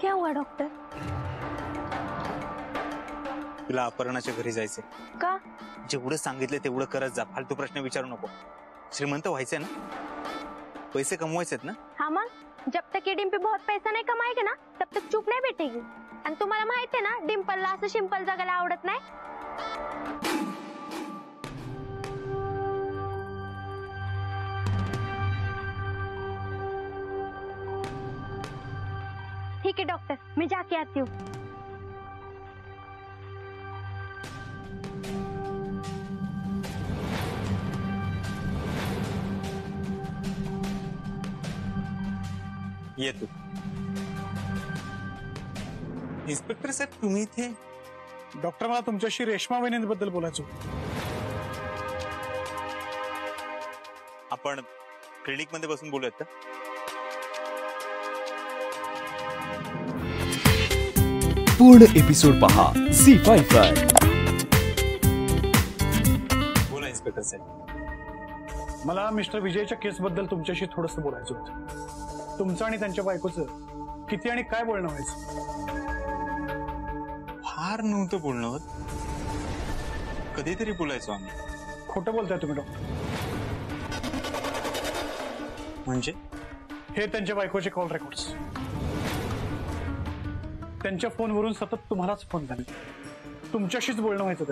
क्या हुआ डॉक्टर तुला अपर्णाच्या घरी जायचंय. का? जेवढं सांगितलं तेवढं करत जा. फालतू प्रश्न विचारू नको. श्रीमंत व्हायचंय ना? पैसे कमवायचेत ना? हाँ माँ जब तक ये डिम्पी बहुत पैसा नहीं कमाएगा ना तब तक चूप नाही भेटेगी आणि तुम्हाला माहीत आहे ना डिम्पलला असं सिंपल जगायला आवडत नाही? है डॉक्टर मैं जाके आती हूँ। ये तू। इन्स्पेक्टर साहेब तुम्ही इथे डॉक्टर मला तुमच्याशी रेशमा वहिनींबद्दल बोलायचं. आपण क्लिनिक मध्ये बसून बोलूयात का? पूर्ण एपिसोड पहा. सी फाईव्ह वर बोला इन्स्पेक्टर साहेब. मला मिस्टर विजयच्या केसबद्दल तुमच्याशी थोडस बोलायचं होतं. तुमचं आणि त्यांच्या बायकोचं किती आणि काय बोलणं व्हायचं? फार नव्हतं बोलणं होत. कधीतरी बोलायचो आम्ही. खोटं बोलताय तुम्ही डॉक्टर. म्हणजे? हे त्यांच्या बायकोचे कॉल रेकॉर्ड्स त्यांच्या फोनवरून सतत तुम्हालाच फोन झाले तुमच्याशीच बोलणं व्हायचं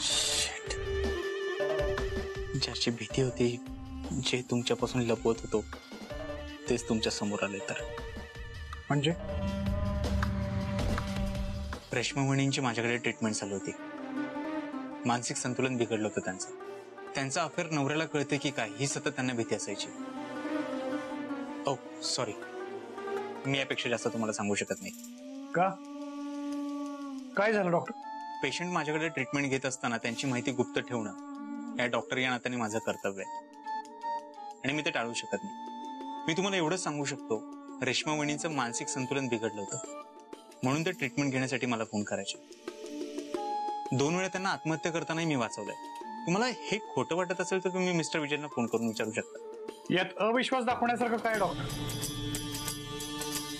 Shit. ज्याची भीती होती जे तुमच्यापासून लपवत होतो तेच तुमच्यासमोर आले तर. म्हणजे? रेश्मामणींची माझ्याकडे ट्रीटमेंट चालू होती. मानसिक संतुलन बिघडलं होतं त्यांचं. त्यांचं अफेअर नवऱ्याला कळते की काय? ही सतत त्यांना भीती असायची. ओ सॉरी मी यापेक्षा जास्त तुम्हाला सांगू शकत नाही. का? काय झालं डॉक्टर पेशंट माझ्याकडे ट्रीटमेंट घेत असताना त्यांची माहिती गुप्त ठेवणं या डॉक्टर या नात्याने माझं कर्तव्य आहे. आणि मी ते टाळू शकत नाही. मी तुम्हाला एवढंच सांगू शकतो रेश्मा वहिनीचं मानसिक संतुलन बिघडलं होतं. म्हणून ते ट्रीटमेंट घेण्यासाठी मला फोन करायचे. दोन वेळा त्यांना आत्महत्या करतानाही मी वाचवलंय. तुम्हाला हे खोटं वाटत असेल तर तुम्ही मिस्टर विजयना फोन करून विचारू शकता. यात अविश्वास दाखवण्यासारखं काय डॉक्टर?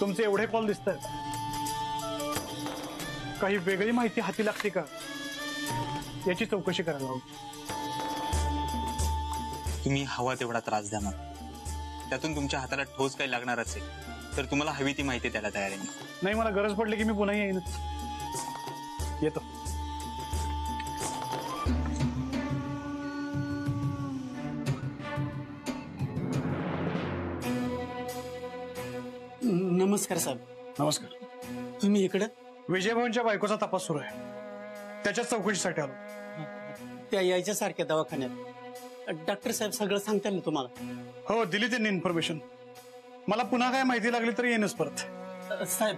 तुमचे एवढे कॉल दिसत आहेत काही वेगळी माहिती हाती लागते का? याची चौकशी करायला हवी. तुम्ही हवा तेवढा त्रास द्या मला. त्यातून तुमच्या हाताला ठोस काही लागणार असेल तर तुम्हाला हवी ती माहिती द्यायला तयार आहे. नाही मला गरज पडली की मी पुन्हा येईनच नमस्कार साहेब. नमस्कार. तुम्ही इकडं? विजयभाऊंच्या बायकोचा तपास सुरू आहे. त्याच्याच चौकशीसाठी आलो. त्या यायच्या सारख्या दवाखान्यात. डॉक्टर साहेब सगळं सांगतील ना तुम्हाला? हो दिली त्यांनी इन्फॉर्मेशन मला पुन्हा काय माहिती लागली तर येईनच परत. अ, साहेब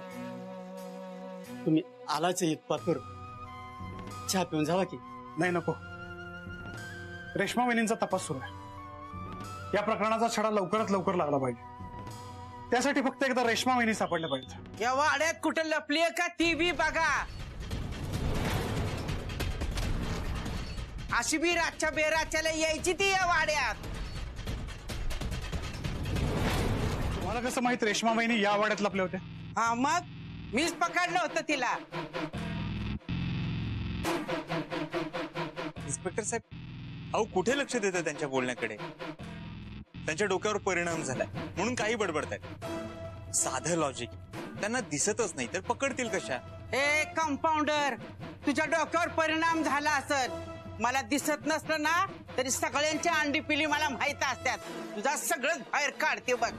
तुम्ही आलाच इथपातूर चहा पिऊन जावा की? नाही नको. रेश्मा वहिनींचा तपास सुरू आहे. या प्रकरणाचा छडा लवकरात लवकर लागला पाहिजे. त्यासाठी फक्त एकदा रेश्मा वहिनी सापडल्या पाहिजे या वाड्यात कुठं लपलीये का ती बी बघा. अशी बी रातच्या बेराच्याला यायची ती या वाड्यात. तुम्हाला कसं माहीत रेश्मा वहिनी या वाड्यात लपल्या होत्या? हा मग? मीच पकडलं होतं तिला. इन्स्पेक्टर साहेब अहो कुठे लक्ष देतं त्यांच्या बोलण्याकडे? त्यांच्या डोक्यावर परिणाम झालाय. म्हणून काही बडबडतायत. साधं लॉजिक त्यांना दिसतच नाही तर पकडतील कशा? ए कंपाऊंडर तुझ्या डोक्यावर परिणाम झाला असेल. मला दिसत नसलं ना तरी सगळ्यांची अंडी पिली मला माहीत असतात. तुझा सगळंच बाहेर काढते बघ.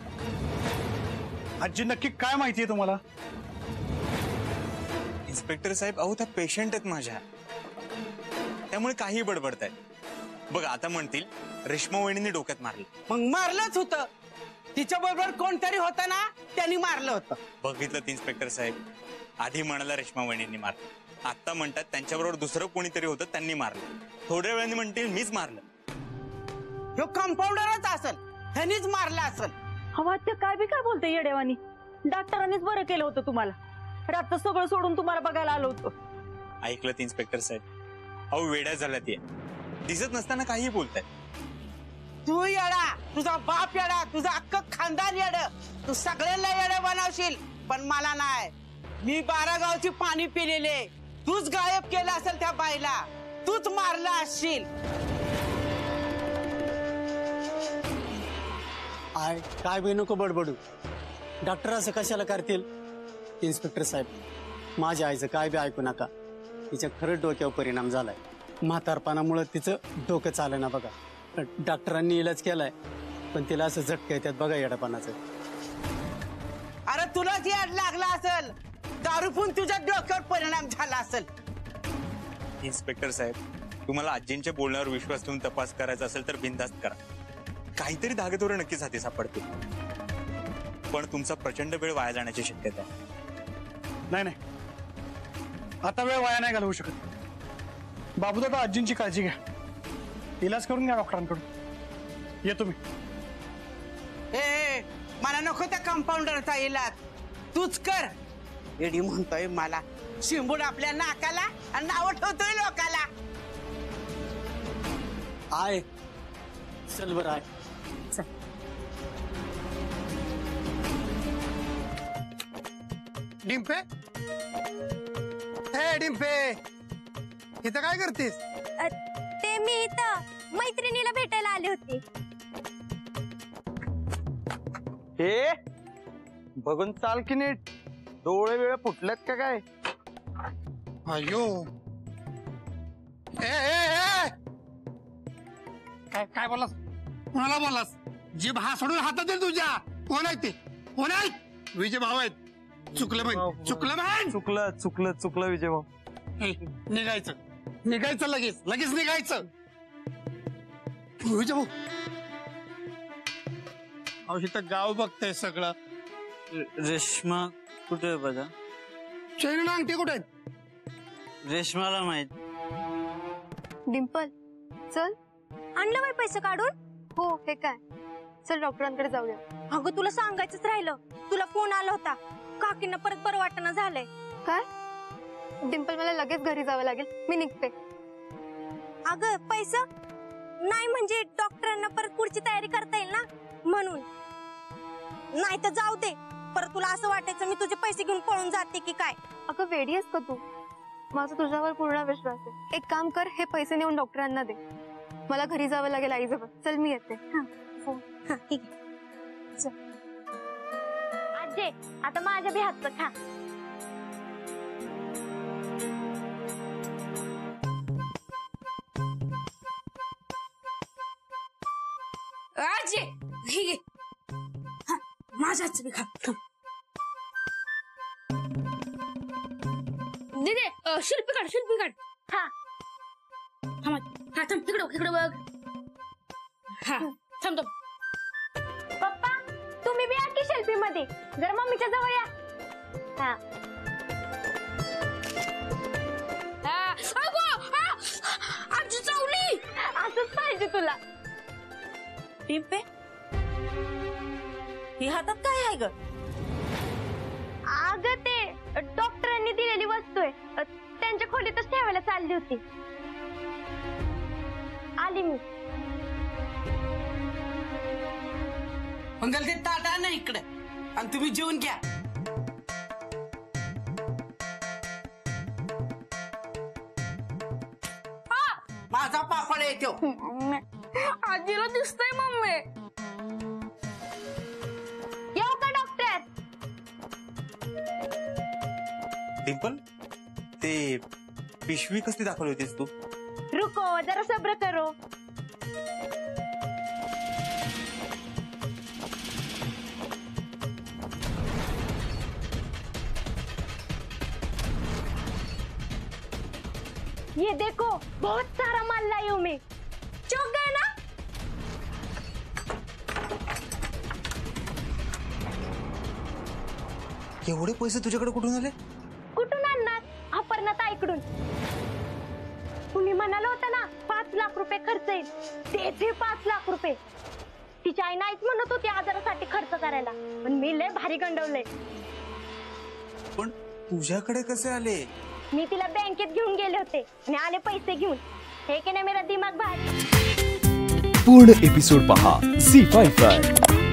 आजी नक्की काय माहिती आहे तुम्हाला? इन्स्पेक्टर साहेब अहो त्या पेशंट आहेत माझ्या. त्यामुळे काही बडबडतायत. बघा आता म्हणतील रेश्मा वहिनींनी डोक्यात मारलं. मग मारलंच होतं. तिच्या बरोबर कोणतरी होतं ना त्यांनी मारलं होतं. बघितलं ते इन्स्पेक्टर साहेब. आधी म्हणाला रेश्मा वहिनींनी मारलं आता म्हणतात त्यांच्याबरोबर दुसरं कोणीतरी होतं त्यांनी मारलं. थोड्या वेळाने म्हणतील मीच मारलं. ह्यो कंपाऊंडरच असल. ह्यानीच मारला असल. हवा ते काय बी काय बोलते येडेवानी डॉक्टरांनीच बरं केलं होतं तुम्हाला. रात्र सगळं सोडून तुम्हाला बघायला आलो होतो. ऐकलं ते इन्स्पेक्टर साहेब. अहो वेड्या झाल्या ते दिसत नसताना काही बोलताय तू येडा तुझा बाप येडा तुझा अख्खं खानदान येड. तू सगळ्यांना येडं बनवशील पण मला नाही. मी बारा गावची पाणी पिलेले तूच गायब केलं असेल त्या बाईला. तूच मारला असशील. आय काय बी नको बडबडू. डॉक्टर असं कशाला करतील? इन्स्पेक्टर साहेब माझ्या आईचं काय बी ऐकू नका. तिच्या खरंच डोक्यावर परिणाम झालाय. म्हातारपणामुळं तिचं डोकं चालेना बघा. डॉक्टरांनी इलाज केलाय. पण तिला असं झटका येतात बघा येडापणाचं अरे तुलाच याड लागला असेल दारू पण तुझ्या डोक्यावर परिणाम झाला असेल. इन्स्पेक्टर साहेब तुम्हाला आजींच्या बोलण्यावर विश्वास ठेवून तपास करायचा असेल तर बिनधास्त करा. काहीतरी धागेदोरे नक्कीच हाती सापडतील. पण तुमचा प्रचंड वेळ वाया जाण्याची शक्यता आहे. नाही नाही. आता वेळ वाया नाही घालवू शकत. बाबूदादा आजींची काळजी घ्या. इलाज करून घ्या डॉक्टरांकडून येतो मी ए, ए मला नको त्या कंपाऊंडरचा इलाज तूच कर एडी म्हणतोय मला शिंबूड आपल्या नाकाला आणि नाव ठेवतोय लोकाला आय चल बरं आय डिंपे हे डिंपे इथं काय करतेस अ, ते मी इथं मैत्रिणीला भेटायला आले होते. हे? बघून चाल की नीट. डोळे वेळ फुटलेत का काय? अयो. ए ए ए! काय काय बोलास कोणाला बोलास जीभ हा सोडून हातात आहे तुझ्या. कोण आहे ते? कोण आहेत विजय भाऊ आहेत. चुकलं म्हण चुकलं म्हण चुकलं चुकलं चुकलं विजय भाऊ. हे, निघायचं. निघायचं लगेच. लगेच निघायचं. अहो इथं गाव बघतंय सगळं. रेश्मा कुठे आहे बघा? चैन अंगठी कुठे आहेत? रेश्माला माहीत. डिम्पल चल. आणलं बाई पैसे काढून? हो हे काय? चल डॉक्टरांकडे जाऊया. अगं तुला सांगायचंच राहिलं. तुला फोन आला होता. काकींना परत बरं वाटणं झालंय. काय? डिम्पल मला लगेच घरी जावं लागेल. मी निघते. अगं पैसा? नाही म्हणजे डॉक्टरांना परत पुढची तयारी करता येईल ना? म्हणून. नाही तर जाऊ दे. परत तुला असं वाटायचं मी तुझे पैसे घेऊन पळून जाते की काय? अगं वेडी आहेस का तू? माझा तुझ्यावर पूर्ण विश्वास आहे. एक काम कर हे पैसे नेऊन डॉक्टरांना दे. मला घरी जावं लागेल आईजवळ. चल मी येते. ठीक आहे. आजे आता माझ्या बी हातचं खा. अ, शिल्पी काढ शिल्पी काढ. हा. थांब हा थांब. तिकडं तिकडं बघ. हा. थांब थांब. पप्पा तुम्ही बी या की शेल्फी मध्ये जर मम्मीच्या जवळ या. हा. हा, अगो, आ, आजी चावली. असंच पाहिजे तुला. टिंपे ही हातात काय आहे ग? खोलीतच ठेवायला चालली होती. आली मी. मंगल ते ताटा ना इकडे. आणि तुम्ही जेवून घ्या. माझा पापड येतो आजीला दिसतंय मम्मी. येऊ का डॉक्टर डिंपल? ते पिशवी कसली दाखवली होतीस तू. रुको जरा सब्र करो. ये देखो बहुत सारा माल लाई हूं मैं. चौक गए ना? एवढे पैसे तुझ्याकडे कुठून आले? इकडून. तुम्ही म्हणाला होता ना पाच लाख रुपये खर्च येईल. तेच हे पाच लाख रुपये. तिची आई नाहीच म्हणत होती आजारासाठी खर्च करायला. पण मी लय भारी गंडवलंय. पण तुझ्याकडे कसे आले? मी तिला बँकेत घेऊन गेले होते. आणि आले पैसे घेऊन. हे की नाही मेरा दिमाग भारी पूर्ण एपिसोड पहा. सी फाईव्ह वर